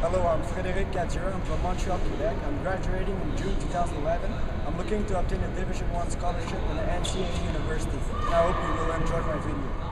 Hello, I'm Frédéric Cadieux. I'm from Montreal, Quebec. I'm graduating in June 2011. I'm looking to obtain a Division One scholarship in the NCAA University. And I hope you will enjoy my video.